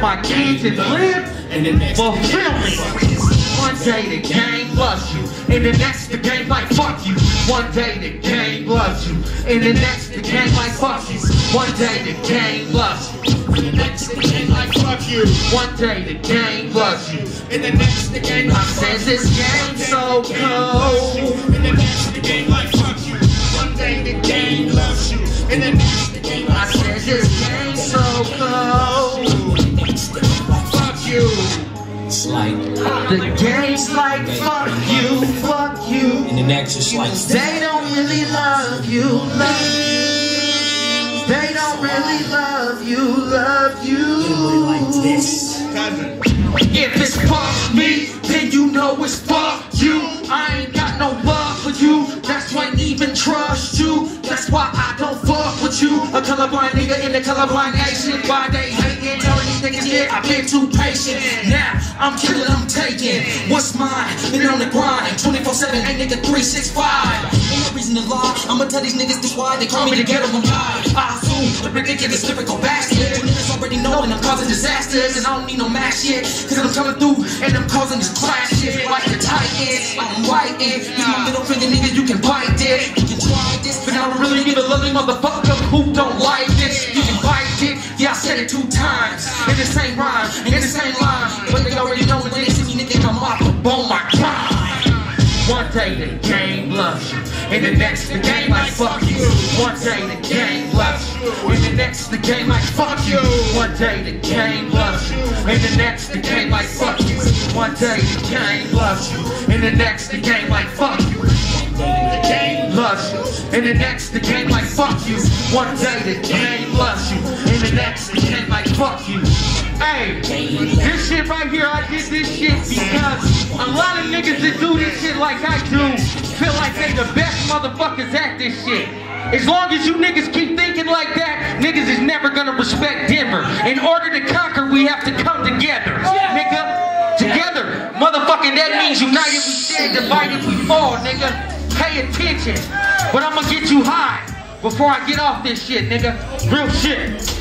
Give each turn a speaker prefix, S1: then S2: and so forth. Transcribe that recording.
S1: have my kids and live, fulfill me. One day the game loves you, and the next the game like fuck you. One day the game loves you, and the next the game like fuck you. One day the game loves you, and the next the game like fuck you. One day the game loves you, and the next the game like says this game so cold. And the next the game like fuck you. One day the game loves you, and the
S2: like,
S1: The game's like fuck you, fuck you.
S2: and the next is like,
S1: They don't really love you, love you. They don't really love you, love you.
S2: like this.
S1: If it's fuck me, then you know it's fuck you. I ain't got no love for you. That's why I even trust you. That's why I don't fuck with you. A colorblind nigga in the colorblind nation. Why they hating? I've been too patient. Now I'm killing, I'm taking. What's mine? Been on the grind. 24 7, ain't nigga 365. Ain't no reason to lie. I'ma tell these niggas this why they call me the ghetto guy. I assume the ridiculous lyrical bastard. You niggas already know and I'm causing disasters. And I don't need no mask shit. Cause I'm coming through and I'm causing this clash shit. Like the Titans, like I'm whiting. Use my middle finger, nigga, you can bite this. You can try this, but I don't really give a lovely motherfucker who don't like this. Two times in the same rhyme, in the same line. But they already know when they see me, nigga, I'm off a my God. One day the game loves you, and the next the game might fuck you. One day the game loves you, and the next the game might fuck you. One day the game loves you, and the next the game might fuck you. One day the game loves you, and the next the game like fuck you. The game loves you, and the next the game. One day the game loves you, and the next the game like fuck you. Hey, this shit right here, I did this shit because a lot of niggas that do this shit like I do feel like they the best motherfuckers at this shit. As long as you niggas keep thinking like that, niggas is never gonna respect Denver. In order to conquer, we have to come together, nigga. Together, motherfucking that means united we stand, divided we fall, nigga. Pay attention. But I'm gonna get you high before I get off this shit, nigga. Real shit.